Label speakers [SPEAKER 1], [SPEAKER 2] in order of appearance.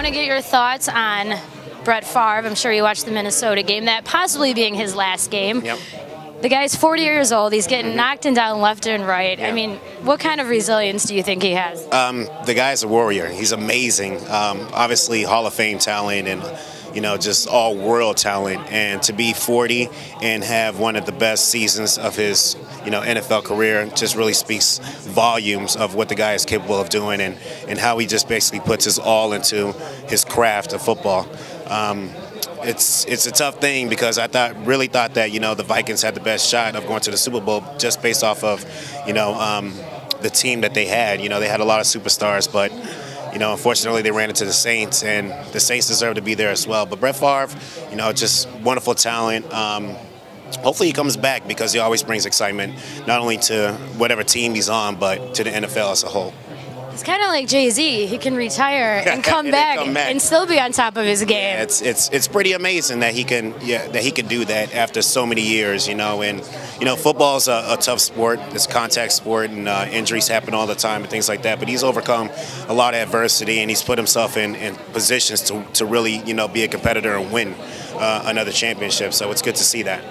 [SPEAKER 1] want to get your thoughts on Brett Favre. I'm sure you watched the Minnesota game, that possibly being his last game.
[SPEAKER 2] Yep.
[SPEAKER 1] The guy's 40 years old. He's getting knocked and down left and right. I mean, what kind of resilience do you think he has?
[SPEAKER 2] Um, the guy's a warrior. He's amazing. Um, obviously, Hall of Fame talent and you know just all world talent. And to be 40 and have one of the best seasons of his you know NFL career just really speaks volumes of what the guy is capable of doing and and how he just basically puts his all into his craft of football. Um, it's it's a tough thing because I thought really thought that you know the Vikings had the best shot of going to the Super Bowl just based off of you know um, the team that they had. You know they had a lot of superstars, but you know unfortunately they ran into the Saints, and the Saints deserve to be there as well. But Brett Favre, you know, just wonderful talent. Um, hopefully he comes back because he always brings excitement not only to whatever team he's on, but to the NFL as a whole.
[SPEAKER 1] It's kind of like Jay Z. He can retire and come, back,
[SPEAKER 2] come back.
[SPEAKER 1] and still be on top of his game.
[SPEAKER 2] It's it's it's pretty amazing that he can yeah that he can do that after so many years, you know. And you know, football's a, a tough sport. It's a contact sport, and uh, injuries happen all the time and things like that. But he's overcome a lot of adversity, and he's put himself in, in positions to to really you know be a competitor and win uh, another championship. So it's good to see that.